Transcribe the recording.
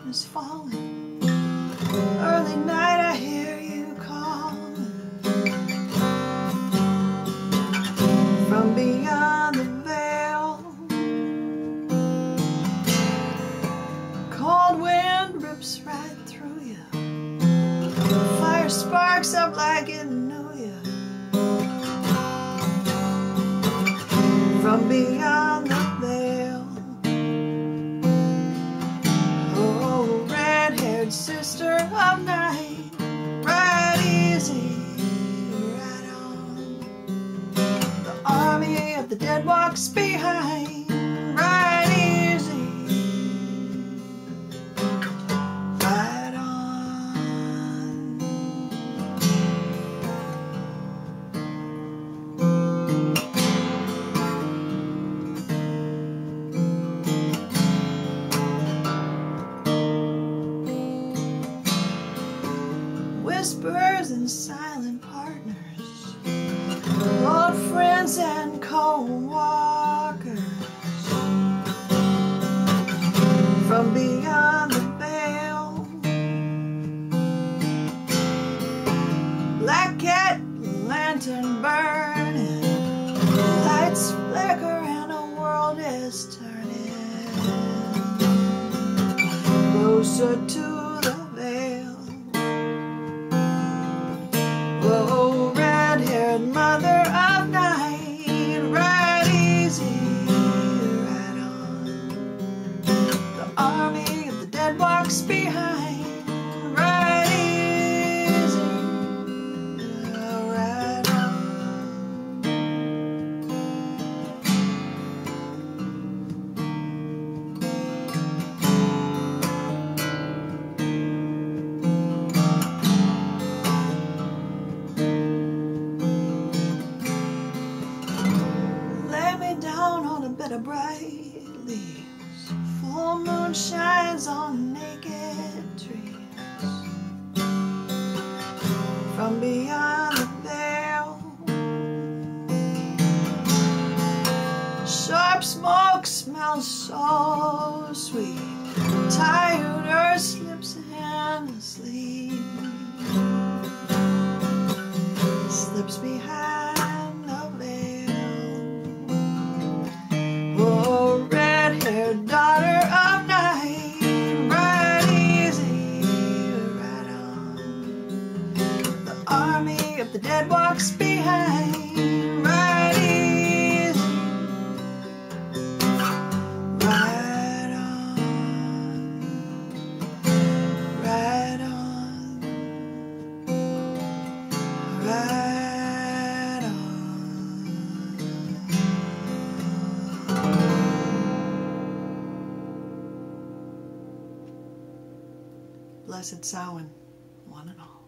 darkness falling. Early night I hear you calling. From beyond the veil. Cold wind rips right through you. Fire sparks up like it walks behind, ride easy, ride on. Whispers and silent to shines on naked trees. From beyond the veil, sharp smoke smells so sweet. Tired earth slips in the dead walks behind, easy, ride on, ride on, ride on. Blessed Samhain, one and all.